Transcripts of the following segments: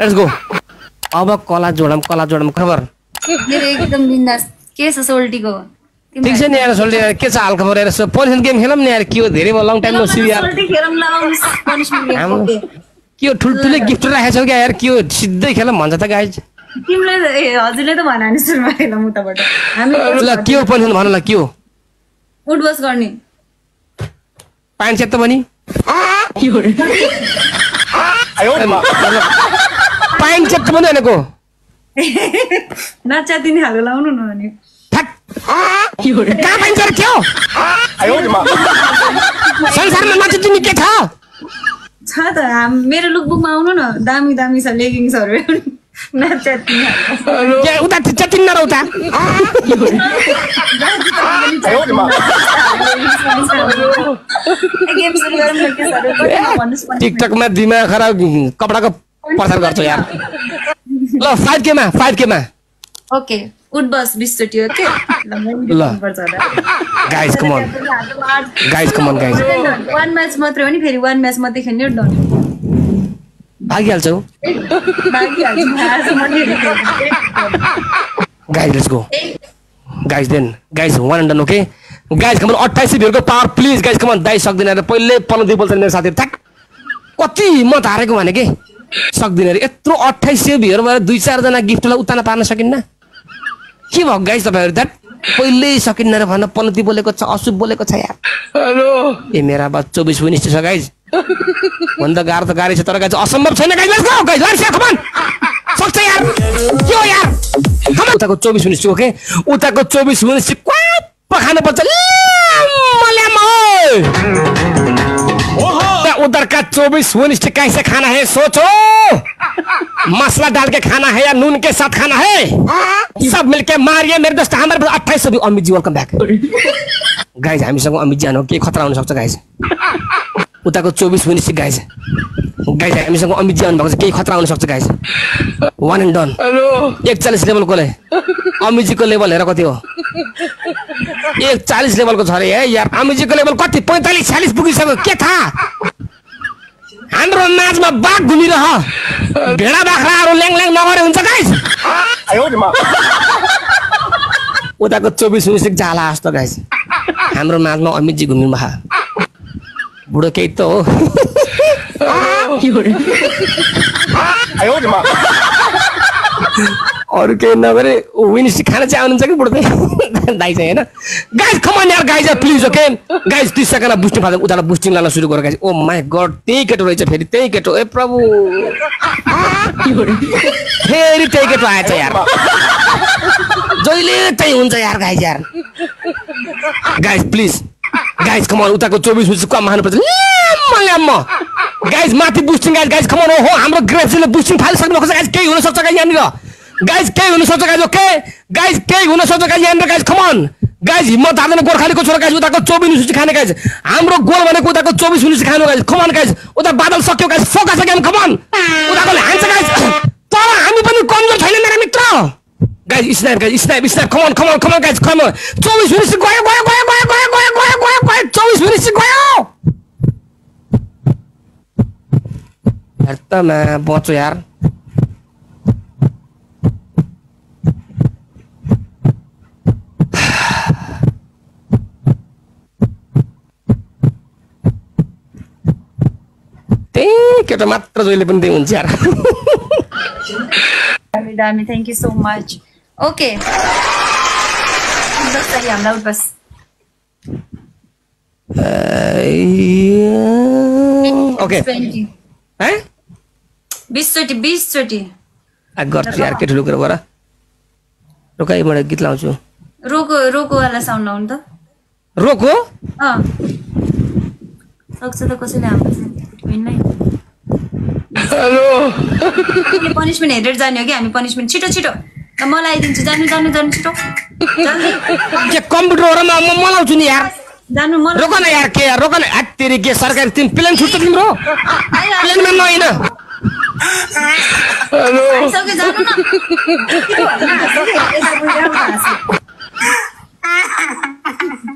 Let's go अब कला जोडम कला जोडम खबर। मेरो एकदम बिन्दास। के छ सोल्टीको? ठिक छ नि यार सोल्टी यार के छ हाल खबर यार पोलिसन गेम खेलौँ नि यार के हो धेरै भयो लङ टाइम नो सी यार के हो ठुल्ठुलै गिफ्ट राखेको छौ क्या यार? के हो सिधै खेलौँ भन्छ त गाइज तिमीले त- ए हजुरले त भन नि सुरुमा खेलौँ उताबाट। हामी ल के हो पोलिसन भन ल के हो? उठबस गर्ने। पानी। सेत पनि पाइन चेक पनि भनेको नच्यातिनी खालको लाउनु न अनि। कहाँ पाइन्छ र के हो संसारमा तिमी के छ छ त मेरो लुकबुकमा आउनु न। दामी दामी छ लेगिङ्सहरू नच्यातिनी उता चतिन्न र उता। टिकटकमा दिमाग खराब कपडाको प्रचार गर्छ यार ल फाइभ केमा फाइभ केमा ओके उठ बस बिसचोटि ओके ल। पर्छ होला guys come on guys come on guys one match मात्रै हो नि फेरि वान म्याच मात्रै खेल्ने done. भागिहाल्छौ? Guys let's go guys then guys one and done okay guys come on अठाइस भिडको power please guys come on दाइ सक्दैन अरे पहिल्यै पल्लो दुई बोल्छ मेरो साथीहरू ठ्याक कति म त हारेको भने के सक्दिनँ अरे। यत्रो अठाइस सय भिडबाट दुई चारजना गिफ्टलाई उतान पार्न सकिन्न? के भयो गाइज तपाईँहरू द्याट पहिल्यै सकिन्न र भन्न पनौती बोलेको छ अशुभ बोलेको छ यार। ए मेरा बा चौबिस उन्नाइस छ गाइज भन्दा गाह्रो त गाह्रै छ तर गाइज असम्भव छैन सक्छ यार। के हो यार. उताको चौबिस उन्नाइस ओके उताको चौबिस उन्नाइस क्वाप! खानुपर्छ ल्याम, ओए। उधर का चौबीस उन्नीस कैसे खाना है? सोचो। मसला डाल के खाना है या नून के साथ खाना है? सब मिलके मारिए मेरे दोस्त हमारे अट्ठाइस सौ Amit ji welcome back guys हामीसँग अमित जी के खतरा हुन सक्छ गाइज उताको चौबिस उन्नीस गाइज गाइज हामीसँग अमित जी आउनु भएको छ केही खतरा हुन सक्छ गाइज वान एन्ड डन एकचालिस लेभलकोले अमितजीको लेभल हेर कति हो? एक चालिस लेभलको छ अरे है यार अमितजीको लेभल कति? पैँतालिस छ्यालिस पुगिसक्यो। के थाहा? हाम्रो माझमा बाघ घुमिरह। भेडा बाख्राहरू ल्याङ ल्याङ नगरे हुन्छ गाइस उताको चौबिस उन्नाइस जाला जस्तो गाइस हाम्रो माझमा अमितजी घुमिनु भएको बुढो केही त हो। अरू केही नगरे विनिस खान चाहिँ आउनुहुन्छ कि बुढो चाहिँ दाइ चाहिँ होइन। गाइज खमान यार गाइज प्लिज ओके गाइज तिस सेकेन्डमा बुस्टिङ फाल्छ उताबाट बुस्टिङ लान सुरु गर गाइज ओ माई गड त्यही केटो रहेछ फेरि त्यही केटो। ए प्रभु। फेरि त्यही केटो आएछ यार। जहिले त्यही हुन्छ यार गाइज यार। Guys please guys come on उताको चौबिस मिनट कम हाल्नुपर्छ ल्याम्म गाइज माथि boosting guys guys come on हो हाम्रो ग्रेप्सले बुस्टिङ फालिसक्नु भएको छ गाइज केही हुन सक्छ गाइज यहाँनिर। गाइज केही हुन सक्छ गाइज ओके गाइज केही हुन सक्छ गाइज यहाँनिर गाइज कमान गाइज हिम्मत हाल्दैन गोर्खालीको छोरा गाइज उताको चौबिस मिनट खाने गाइज हाम्रो गोल भनेको उताको चौबिस मिनट खानु गाइज कमान गाइज उता बादल सक्यो guys focus game come on उताको हान्छ गाइज तर हामी पनि कमजोर छैन मेरा मित्र guys snap guys snap snap come on come on come on guys come on चौबिस मिनट गयो गयो गयो गयो गयो गयो गयो गयो गयो चौबिस मिनट गयो यार त बचो यार त्यही केटो मात्र जहिले पनि त्यही हुन्छ यार। दामी दामी thank you so much okay हामीलाई बस ओके बिसचोटि बिसचोटि गर्छु यार केटो लुकेर गर रोकाइ मैले गीत लाउँछु। रोको रोकोवाला साउन्ड आउनु त। रोको? सक्छ त कसैले हाम्रो विन्नै पनिसमेन्ट हेरेर जाने हो कि? हामी पनिसमेन्ट छिटो छिटो। मलाई आइदिन्छु। जानु जानु जानु छिटो। जल्दी के कम्प्युटर हो र म मलाउँछु नि यार। जानु मन रोक न यार के यार? रोक न। तेरी के सरकारी तिमी प्लेन छुट्छ तिम्रो? प्लेनमा नहिन आइसक्यो जानु न।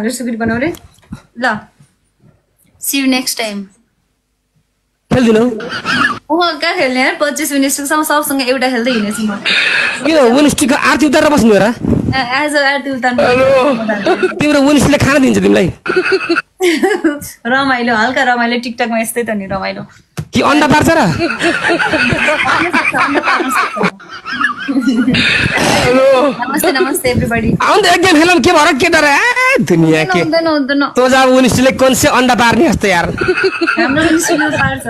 हालेर सुकुटी बनाऊ रे ल सी यु नेक्स्ट टाइम खेल्दिनौ म कहाँ खेल्ने यार पच्चिस मिनटसम्म सबसँग एउटा खेल्दै हिँडेछु म किन विनिस्टीको आरती उतारेर बस्नु र एज आरती उतार्नु तिम्रो खाना दिन्छ तिमीलाई रमाइलो हल्का रमाइलो टिकटकमा यस्तै त नि रमाइलो कि अन्डा पार्छ र नमस्ते नमस्ते एभ्रीबडी आउनु एक गेम के भएर के डर ए दुनियाँ के हुँदैन हुँदैन तो जब विनिस्टीले कौन से अन्डा पार्ने जस्तो यार हाम्रो पनि सुन्नु पार्छ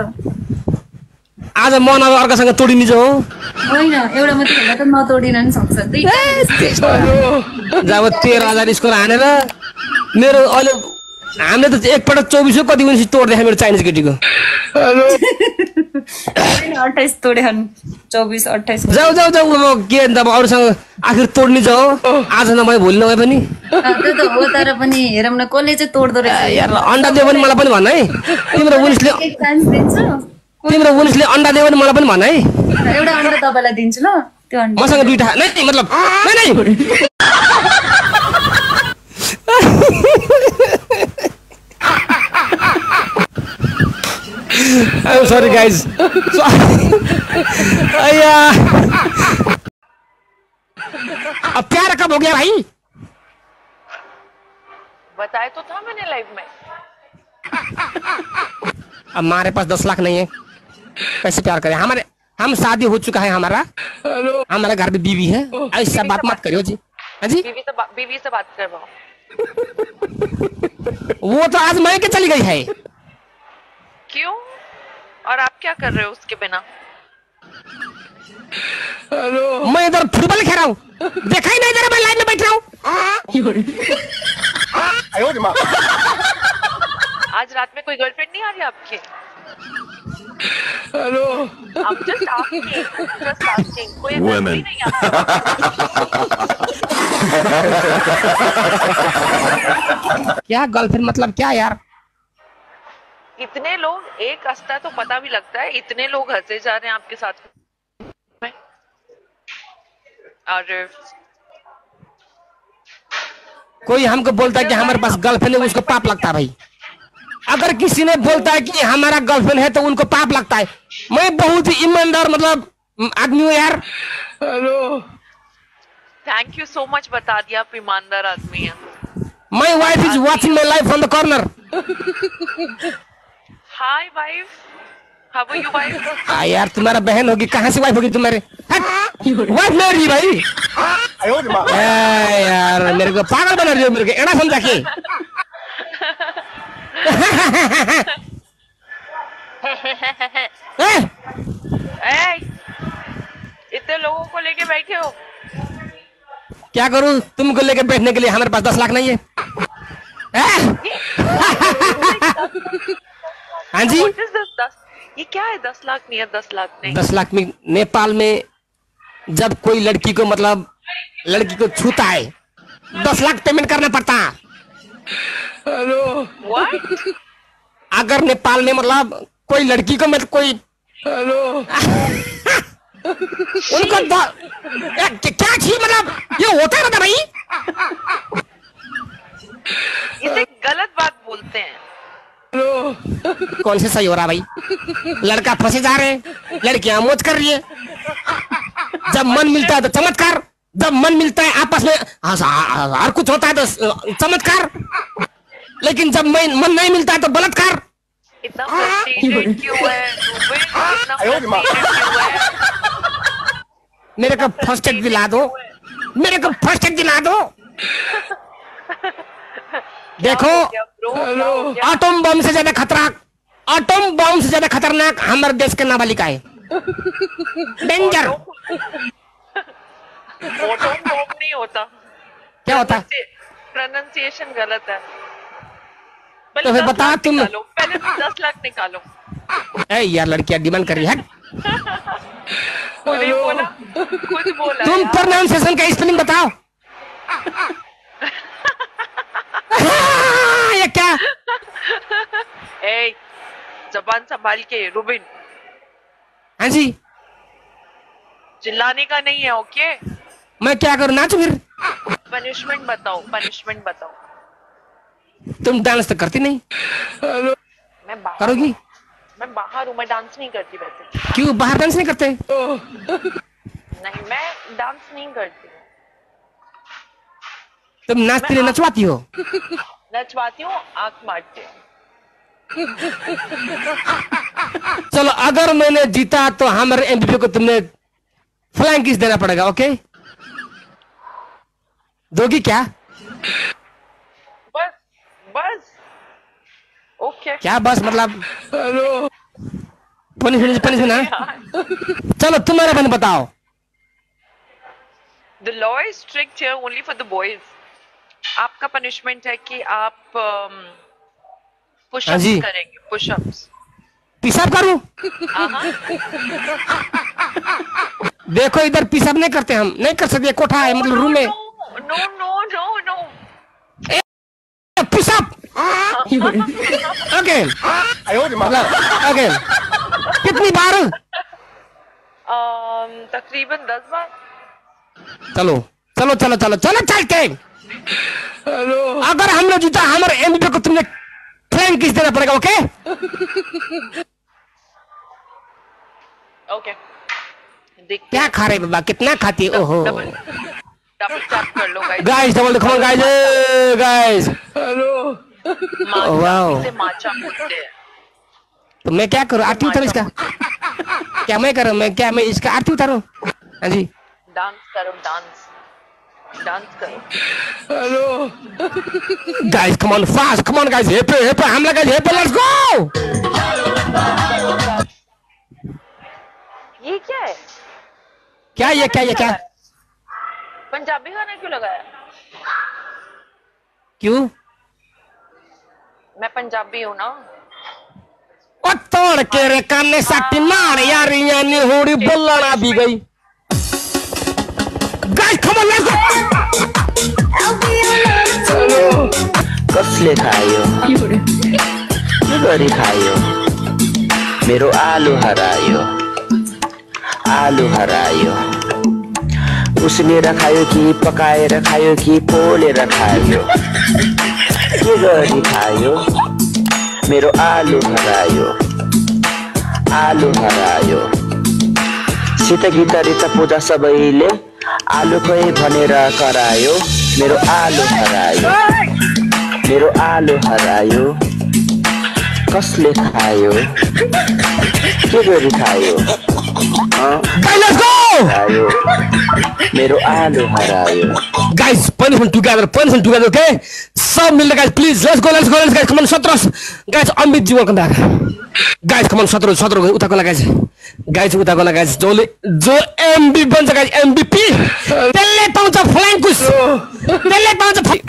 आज मन अब अर्कासँग तोडिने हो होइन एउटा मात्रै खेल्दा त नतोडिन नि सक्छ दुईटा जब तेह्र हजार स्कोर हानेर मेरो अहिले हामीले त एकपल्ट चौबिसो कति विनिस तोड्दै मेरो चाइनिज केटीको अठाइस तोडे चौबिस अठाइस जाऊ जाऊ जाऊ अब के अन्त अब अरूसँग आखिर तोड्ने हो आज नभए भोलि नभए पनि। त्यो त हो तर पनि हेरौँ न कसले चाहिँ तोड्दो रहेछ? यार अन्डा दियो भने मलाई पनि भन है। तिम्रो दिन्छु। तिम्रो विनिसले अन्डा दियो भने मलाई पनि भन है। एउटा अन्डा तपाईँलाई दिन्छु ल। त्यो मसँग दुइटा नै नै, मतलब I'm sorry guys. So, अय्या अब प्यार कब हो गया भाई? बताया तो था मैंने लाइव में। अब हमारे पास दस लाख नहीं है। कैसे प्यार करें? हमारे हम शादी हो चुका है हमारा। हमारे घर में बीवी है। ऐसा बात मत करियो जी। हाँ जी? बीवी से बीवी से बात कर रहा हूँ वो तो आज मैं के चली गई है। क्यों? और आप क्या कर रहे हो उसके बिना? हेलो। मैं इधर फुटबॉल खेल रहा हूँ। देखा ही नहीं मैं लाइन में बैठ रहा हूँ। आज रात में कोई गर्लफ्रेंड नहीं आ रही आपके? आप जस्ट आस्किंग जस्ट आस्किंग कोई गर्लफ्रेंड Women. नहीं आता क्या गर्लफ्रेंड मतलब क्या यार? इतने लोग एक हंसता है तो पता भी लगता है इतने लोग हंसे जा रहे हैं आपके साथ। में और कोई हमको बोलता है कि हमारे पास गर्लफ्रेंड है उसको पाप लगता है भाई। अगर किसी ने बोलता है कि हमारा गर्लफ्रेंड है तो उनको पाप लगता है। मैं बहुत ही ईमानदार मतलब आदमी हूँ यार। Hello thank you so much बता दिया आप ईमानदार आदमी हैं। My wife is watching my life from the corner hi wife how are you wife हाँ यार तुम्हारा बहन होगी। कहाँ से वाइफ होगी तुम्हारे? वाइफ मेरी भाई। ए, यार मेरे को पागल बना रही हो मेरे को एड़ा समझा के। इतने लोगों को लेके बैठे हो। क्या करूँ? तुमको लेके बैठने के लिए हमारे पास दस लाख नहीं है? हाँ जी? दस ये क्या है दस लाख नहीं है दस लाख नहीं? दस लाख में नेपाल में जब कोई लड़की को मतलब लड़की को छूता है दस लाख पेमेंट करना पड़ता। है अगर नेपाल में मतलब कोई लड़की को मतलब कोई हेलो। उनको द- क्या क्या छी मतलब? ये होता है भाई? इसे गलत बात बोलते हैं। कौन से सही हो रहा भाई? लड़का फंसे जा रहे हैं लड़कियाँ मौज कर रही है। जब मन मिलता है तो चमत्कार जब मन मिलता है आपस में हर कुछ होता है तो चमत्कार। लेकिन जब मन मन नहीं मिलता है तो बलात्कार। मेरे को फ़र्स्ट एड दिला दो। मेरे को फ़र्स्ट एड दिला दो। देखो एटम बम से ज़्यादा खतरा एटम बम से ज़्यादा खतरनाक हमारे देश के नाबालिका है डेंजर नहीं होता। क्या होता? प्रोनाउंसिएशन गलत है। तो फिर दस बता लाख तुम- निकालो। पहले दस लाख निकालो। ए यार लड़कियाँ डिमांड कर रही है। खुद बोला। खुद बोला। तुम प्रोनाउंसिएशन का स्पेलिंग बताओ। ये क्या ए जबान संभाल के रुबिन हाँ जी चिल्लाने का नहीं है ओके मैं क्या करूँ नाचू फिर पनिशमेंट बताओ पनिशमेंट बताओ तुम डांस तो करती नहीं। मैं बाहर करोगी? मैं बाहर हूँ मैं डांस नहीं करती वैसे। क्यों बाहर डांस नहीं करते? नहीं मैं डांस नहीं करती। तुम नाचती नहीं नचवाती हो। नचवाती हूँ आँख मारती हूँ। चलो अगर मैंने जीता तो हमारे एमपी को तुमने फ्लाइंग किस देना पड़ेगा ओके दोगी क्या? बस बस। ओके क्या बस मतलब? पनिशमेंट पनिशमेंट हाँ चलो तुम्हारे बन बताओ। The law is strict here only for the boys आपका पनिशमेंट है कि आप हाँ पुशअप्स करेंगे पुशअप्स पिसाब करूँ? देखो इधर पिसाब नहीं करते हम। नहीं कर सकते कोठा है मतलब रूम में। नो नो नो नो पिसाब ओके मतलब ओके कितनी बार? तकरीबन दस बार। चलो चलो चलो चलो चलो चलते अगर हमने जीता हमारे एमपी को तुमने फ्लैंक किस देना पड़ेगा ओके ओके देखते क्या खा रहे बाबा? कितना खाती है? ओहो। डबल डबल टैप कर लो guys guys double come on guys guys wow. माचा बोलते तो मैं क्या करूँ? आरती उतारूं इसका? क्या मैं करूँ? मैं क्या मैं इसका आरती उतारूं? हाँ जी। डांस करो डांस डांस करो guys come on fast come on guys hip hip हमला guys hip let's go ये क्या है क्या ये क्या ये क्या पंजाबी गाना क्यों लगाया क्यों मैं पंजाबी हूँ ना ओ तोड़ के रे काने साटी मार यारियाँ नी होड़ी बोलना भी गई guys come on let's go. कसले खायो? के गरी खायो। मेरो आलु हरायो। आलु हरायो। उसिनेर खायो कि पकाएर खायो कि पोलेर खायो? के गरी खायो। मेरो आलु हरायो। आलु हरायो। सीता गीता रिता पूजा सबैले आलुकै भनेर करायो। मेरो आलु हरायो। मेरो आलु हरायो। कसले खायो? के गरी खायो? मेरो आलु हरायो। Guys punishment together punishment together के सब मिल्दै guys please let's go let's go let's guys come on 17 guys Amit जीवनको डाका guys come on सत्रह सत्रह उताको ला guys. Guys उताको ला guys. जो जो एमबी बन्छ guys एमबीपी त्यसले पाउँछ फ्ल्याङ्कुस त्यसले पाउँछ फ्ल-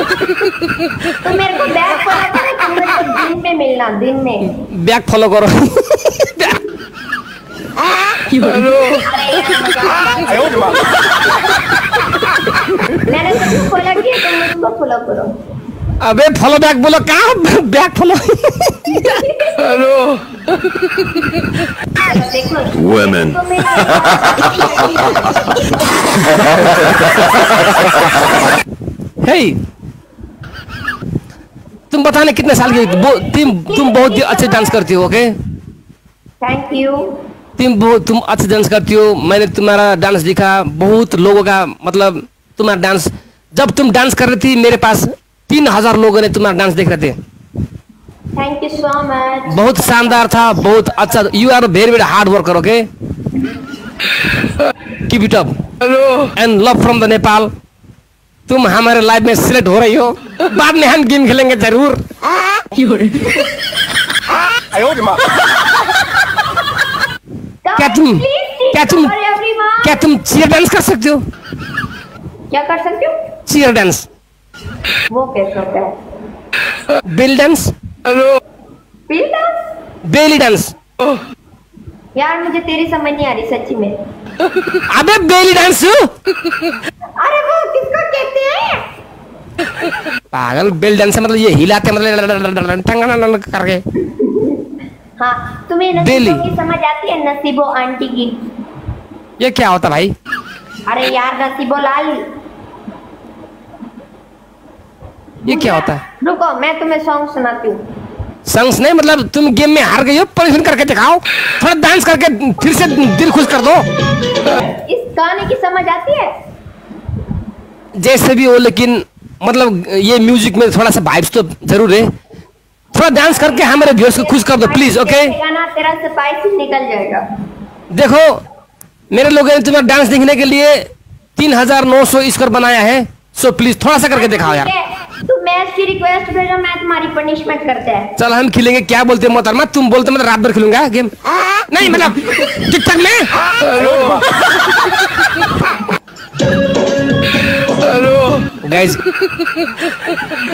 तो मेरे को बैग पड़ा था ना कि मेरे को दिन में मिलना दिन में ब्याग फलो गरौँ मैंने तुमको खोला किया तुम मुझको फॉलो करो अबे फॉलो बैक बोलो कहाँ ब्याग फलो चलो देख लो Women. तो मेरा हे तुम बताने कितने साल की तुम तुम बहुत ही अच्छे डांस करती हो ओके थैंक यू तुम बहुत तुम अच्छे डांस करती हो। मैंने तुम्हारा डांस देखा बहुत लोगों का मतलब तुम्हारा डांस जब तुम डांस कर रही थी मेरे पास तीन हज़ार लोगों ने तुम्हारा डांस देख रहे थे। थैंक यू सो मच बहुत शानदार था बहुत अच्छा। You are very very hard worker okay keep it up and love from the Nepal तुम हमारे लाइफ में सिलेक्ट हो रही हो। बाद में हम गेम खेलेंगे ज़रूर। क्या तुम क्या तुम क्या तुम चीयर डांस कर सकते हो? क्या कर सकते हो? चीयर डांस वो कैसे होता है? Belly dance dance? Belly dance यार मुझे तेरी समझ नहीं आ रही सच्ची में। अबे बेली डांस अरे वो किसको कहते हैं? पागल बेली डांस मतलब ये हिलाते मतलब टंगना करके। हाँ तुम्हें नसीबों की समझ आती है नसीबो आंटी की? ये क्या होता भाई? अरे यार नसीबो लाल। ये क्या होता है? रुको मैं तुम्हें सॉन्ग सुनाती हूँ। संग्स नहीं मतलब तुम गेम में हार गई हो परेशान करके दिखाओ। थोड़ा डांस करके फिर से दिल खुश कर दो। इस गाने की समझ आती है? जैसे भी हो लेकिन मतलब ये म्यूज़िक में थोड़ा सा वाइब्स तो ज़रूर है। थोड़ा डांस करके हमारे व्यूअर्स को खुश कर दो प्लीज़ ओके गाना तेरा स्पाइसी निकल जाएगा। देखो मेरे लोगों ने तुम्हारा डांस देखने के लिए तीन हज़ार नौ सौ स्कोर बनाया है। सो प्लीज़ थोड़ा सा करके दिखाओ यार। है, तू की रिक्वेस्ट भेजो मैं तुम्हारी पनिशमेंट करते हैं। चल हम खेलेंगे। क्या बोलते हो मोहतरमा? तुम बोलते मैं तो रात भर खेलूँगा गेम नहीं मतलब टिकटॉक में? गाइज़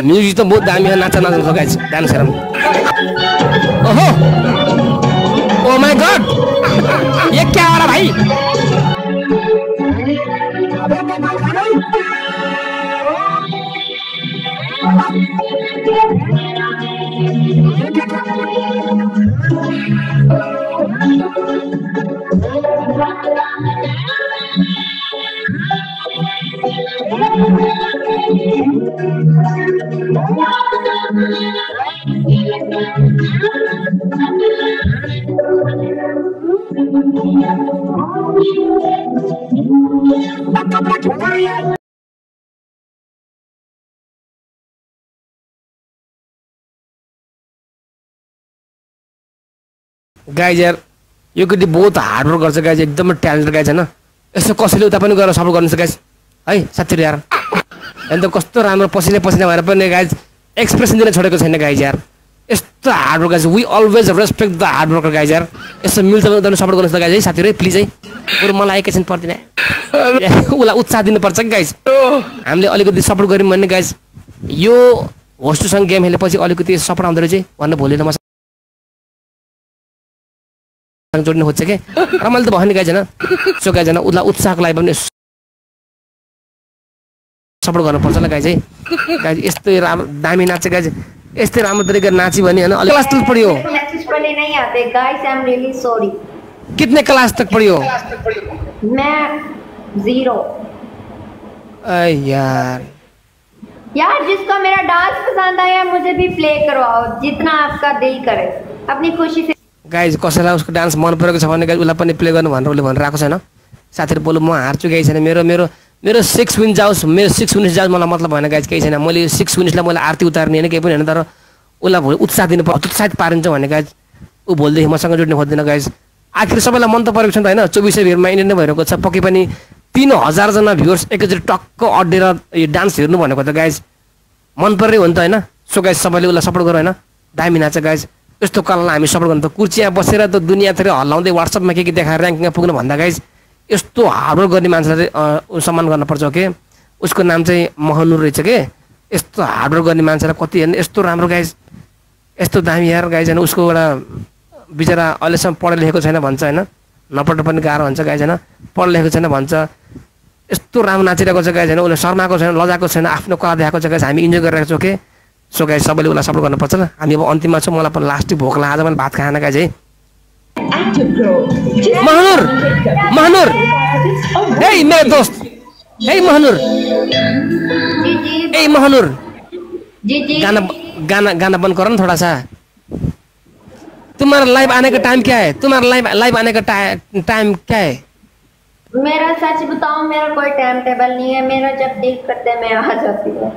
म्यूज़िक तो बहुत दामी है नाचा नाचा गाइज़ डांस करम ओहो! ओ माय गॉड ये क्या हो रहा भाई? Maria. गाइज यार यो केटी बहुत हार्डवर्क गर्छ गाइज एकदमै ट्यालेन्टेड गाइज होइन। यसो कसैले उता पनि गएर सपोर्ट गर्नु छ गाइज। है साथीहरू यार। अन्त कस्तो राम्रो पसिना पसिना भएर पनि गाइज एक्सप्रेसन दिन छोडेको छैन गाइज यार यस्तो hard work guys we always respect the hard worker guys यार यस्तो मिल्छ उनीहरू सपोर्ट गर्नुहोस् गाइज है साथीहरू है प्लिज है। बरु मलाई एकैछिन पर्दैन। उसलाई उत्साह दिनुपर्छ कि गाइज। हामीले अलिकति सपोर्ट गऱ्यौँ भने गाइज यो होस्टसँग गेम खेलेपछि अलिकति सपोर्ट आउँदो रहेछ भनेर भोलि म जोड्न खोज्छ कि? र मैले त भने सो गाइज़ होइन उसलाई उत्साहको लागि पनि सपोर्ट गर्नुपर्छ है गाइज़ यस्तै दामी नाच्छ गाइज़ यस्तै राम्रो तरिका नाची भने क्लास तक पढ्यो? कितने क्लास तक पढ्यो? यार। यार, जिसको मेरा डांस पसंद आया, मुझे भी प्ले करवाओ, जितना आपका दिल करे। अपनी खुशी से गाइज कसैलाई उसको डान्स मन परेको छ भने गाइज उसलाई पनि प्ले गर्नु भनेर उसले भनेर आएको छैन। साथीहरू बोलु म हार्छु केही छैन। मेरो मेरो मेरो सिक्स विन जाओस् मेरो सिक्स विनिस जाओस् मलाई मतलब भएन गाइज केही छैन। मैले सिक्स विनिसलाई मैले आरती उतार्ने होइन केही पनि होइन तर उसलाई भोलि उत्साह दिनु पर्छ उत्साहित पारिन्छ भने गाइज ऊ भोलिदेखि मसँग जोड्ने खोज्दैन गाइज आखिर सबैलाई मन त परेको छ नि त होइन? चौबिसै भिडमा इन्डियन नै भइरहेको छ। पक्कै पनि तिन हजारजना भ्युवर्स एकैचोटि टक्क अड्डेर यो डान्स हेर्नु भनेको त गाइज मन पर्ने हो नि त होइन? सो गाइज सबैले उसलाई सपोर्ट गरौँ होइन। दामी नाच्छ गाइज यस्तो कलालाई हामी सपोर्ट गर्नु त कुर्चिया बसेर त दुनियाँतिर हल्लाउँदै वाट्सएपमा के के देखाएर ऱ्याङ्किङमा पुग्नु भन्दा गाइज यस्तो हार्डवर्क गर्ने मान्छेलाई चाहिँ सम्मान गर्नुपर्छ के? उसको नाम चाहिँ महनुर रहेछ के? यस्तो हार्डवर्क गर्ने मान्छेलाई कति हेर्ने यस्तो राम्रो गाइज यस्तो दामी यार गाइज होइन उसको एउटा बिचरा अहिलेसम्म पढे लेखेको छैन भन्छ होइन? नपढ्नु पनि गाह्रो हुन्छ गाइज होइन? पढ लेखेको छैन भन्छ। यस्तो राम्रो नाचिरहेको छ गाइज होइन? उसले शर्माएको छैन लजाएको छैन आफ्नो कला देखाएको छ गाइज हामी इन्जोय गरिरहेको छौँ के? सो गाइज़ सबैले उसलाई सपोर्ट गर्नुपर्छ ल। हामी अब अन्तिममा छौँ मलाई पनि लास्टै भोक लाग्यो आज मैले भात खाएन गाइज़ है। महानुर! महानुर! हे मेरो दोस्त! हे महानुर! ए महानुर! जी जी गाना गाना गाना बंद करो ना थोड़ा सा। तुम्हारा लाइव आने का टाइम क्या है? तुम्हारा लाइव लाइव आने का टाइम टाइम क्या है? मेरा सच बताऊँ मेरा कोई टाइम टेबल नहीं है। मेरा जब दिल करते मैं आ जाती हूँ।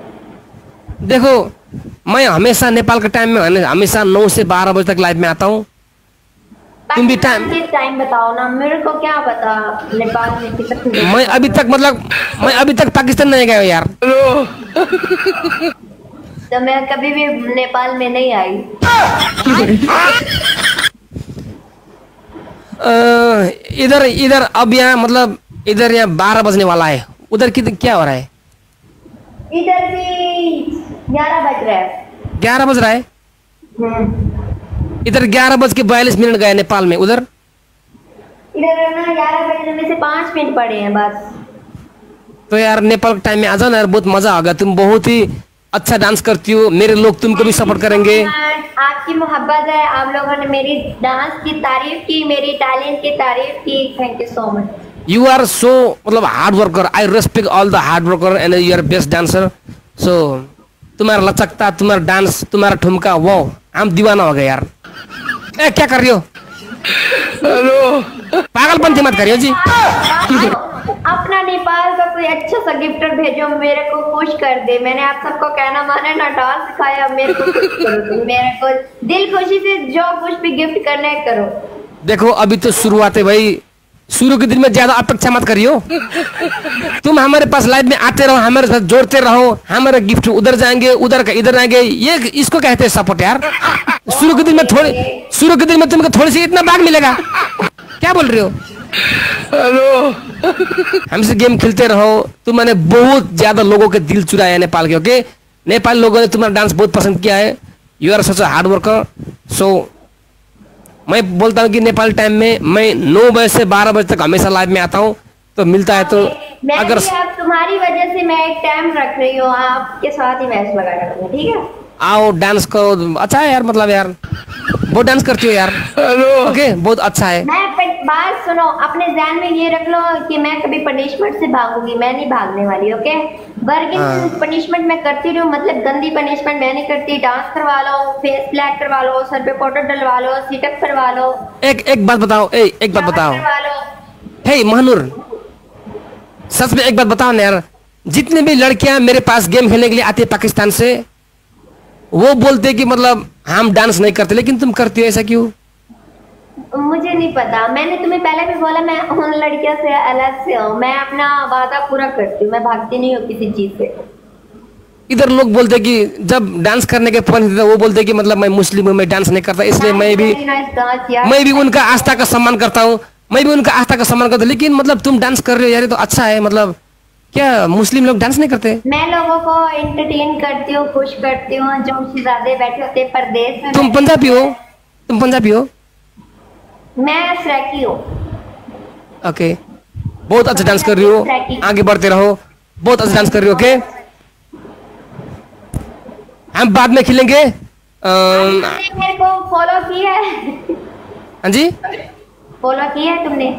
देखो मैं हमेशा नेपाल का टाइम में हमेशा नौ से बारह बजे तक लाइव में आता हूँ। तुम भी टाइम टाइम बताओ ना मेरे को क्या पता नेपाल में कितने मैं अभी तक मतलब मैं अभी तक पाकिस्तान नहीं गया यार। तो मैं कभी भी नेपाल में नहीं आई। इधर इधर अब यहाँ मतलब इधर यहाँ बारह बजने वाला है। उधर क्या हो रहा है? इधर भी ग्यारह बज रहे हैं। ग्यारह बज रहा है? हम्म। इधर ग्यारह बज के बयालीस मिनट गए नेपाल में उधर? इधर ना ग्यारह बजने में से पाँच मिनट पड़े हैं बस। तो यार नेपाल के टाइम में आ जाओ ना यार बहुत मज़ा होगा तुम बहुत ही अच्छा डांस करती हो मेरे लोग तुमको भी सपोर्ट करेंगे। आपकी मोहब्बत है आप लोगों ने मेरी डांस की तारीफ़ की मेरी टैलेंट की तारीफ़ की। Thank you so much you are so मतलब hard worker I respect all the hard worker and you are best dancer so तुम्हारा लचकता तुम्हारा डांस तुम्हारा ठुमका वो हम दीवाना हो गए यार। ए क्या कर रही हो? पागलपंथी मत करियो जी। अपना नेपाल का कोई अच्छा सा गिफ्टर भेजो मेरे को खुश कर दे। मैंने आप सबको कहना माने ना डांस सिखाया मेरे को मेरे को दिल खुशी से जो कुछ भी गिफ्ट करना है करो। देखो अभी तो शुरुआत है भाई। शुरू के दिन में ज़्यादा अपेक्षा मत करियो। तुम हमारे पास लाइव में आते रहो हमारे साथ जोड़ते रहो हमारे गिफ्ट उधर जाएँगे उधर का इधर आएँगे ये इसको कहते हैं सपोर्ट यार। शुरू के दिन में थोड़ी शुरू के दिन में तुमको थोड़ी सी इतना भाग मिलेगा। क्या बोल रहे हो? हेलो। हमसे गेम खेलते रहो तुमने बहुत ज़्यादा लोगों के दिल चुराया नेपाल के ओके नेपाल लोगों ने तुम्हारा डांस बहुत पसंद किया है। You are such a hard worker so मैं बोलता हूँ कि नेपाल टाइम में मैं नौ बजे से बारह बजे तक हमेशा लाइव में आता हूँ तो मिलता है तो मैं अगर तुम्हारी वजह से मैं एक टाइम रख रही हूँ आपके साथ ही मैच लगा ठीक है? आओ डांस करो अच्छा है यार मतलब यार। बहुत डांस करती हो यार। ओके बहुत अच्छा है। मैं बात सुनो अपने ध्यान में ये रख लो कि मैं कभी पनिशमेंट से भागूँगी मैं नहीं भागने वाली ओके वर्किंग पनिशमेंट मैं करती रहूँ मतलब गंदी पनिशमेंट मैं नहीं करती। डांस करवा लो फेस ब्लैक करवा लो सर पे पाउडर डलवा लो सीटअप करवा लो। एक एक बात बताओ ए एक बात बताओ। हे महानूर सच में एक बात बताओ ना यार। जितने भी लड़कियाँ मेरे पास गेम खेलने के लिए आती है पाकिस्तान से वो बोलते कि मतलब हम डांस नहीं करते लेकिन तुम करती हो ऐसा क्यों? मुझे नहीं पता। मैंने तुम्हें पहले भी बोला मैं उन लड़कियों से अलग से हूँ। मैं अपना वादा पूरा करती हूँ मैं भागती नहीं हूँ किसी चीज़ से। इधर लोग बोलते कि जब डांस करने के पॉइंट थे वो बोलते कि मतलब मैं मुस्लिम हूँ मैं डांस नहीं करता इसलिए मैं भी। मैं भी उनका आस्था का सम्मान करता हूँ। मैं भी उनका आस्था का सम्मान करता हूँ लेकिन मतलब तुम डांस कर रहे हो यार तो अच्छा है मतलब क्या मुस्लिम लोग डांस नहीं करते? मैं लोगों को एंटरटेन करती हूँ खुश करती हूँ जो शहजादे बैठे होते हैं परदेश में तुम पंजाबी हो? तुम पंजाबी हो? मैं सराकी हूँ। ओके बहुत अच्छा डांस कर रही हो। आगे बढ़ते रहो। बहुत अच्छा डांस कर रही हो ओके हम बाद में खेलेंगे। मेरे को फॉलो किया है? हाँ जी? फॉलो किया है तुमने?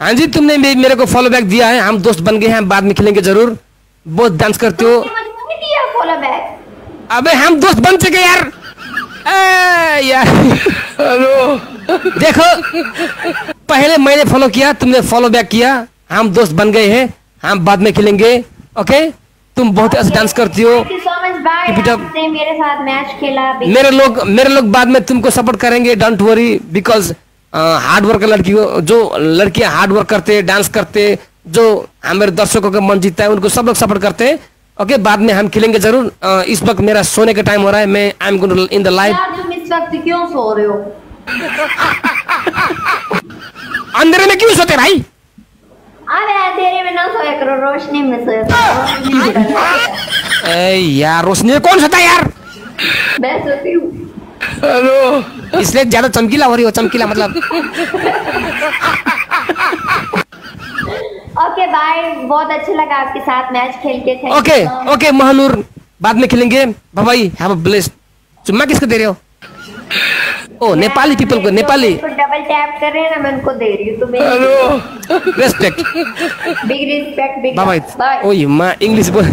हाँ जी तुमने मेरे को फॉलो बैक दिया है। हम दोस्त बन गए हैं हम बाद में खेलेंगे ज़रूर। बहुत डांस करते हो। अबे हम दोस्त बन चुके यार। ए, यार। देखो पहले मैंने फॉलो किया तुमने फॉलो बैक किया। हम दोस्त बन गए हैं हम बाद में खेलेंगे। ओके तुम बहुत अच्छा डांस करती हो। मेरे साथ मैच खेला मेरे लोग मेरे लोग बाद में तुमको सपोर्ट करेंगे don't worry because hard work लड़की जो लड़कियाँ हार्ड वर्क करते डांस करते जो हमारे दर्शकों का मन जीतता है उनको सब लोग सपोर्ट करते हैं। ओके बाद में हम खेलेंगे ज़रूर। इस वक्त मेरा सोने का टाइम हो रहा है मैं आई एम इन द इस वक्त क्यों सो रहे हो? अंधेरे में क्यों सोते भाई? अरे अंधेरे में ना सोया करो रोशनी में सोया करो। यार रोशनी कौन सोता है यार? मैं सोती हूँ। इसलिए ज़्यादा चमकीला हो रही हो चमकीला मतलब। ओके बाय बहुत अच्छा लगा आपके साथ मैच खेल के you ओके ओके महानूर बाद में खेलेंगे। भाई हैव अ ब्लेस्ड चुम्मा किसको दे रहे हो? ओ नेपाली पीपल को नेपाली। तो डबल टैप कर रहे हैं ना मैं उनको दे रही हूँ तुम्हें। Hello. Respect big respect big bye bye ओए माँ इंग्लिश बोल।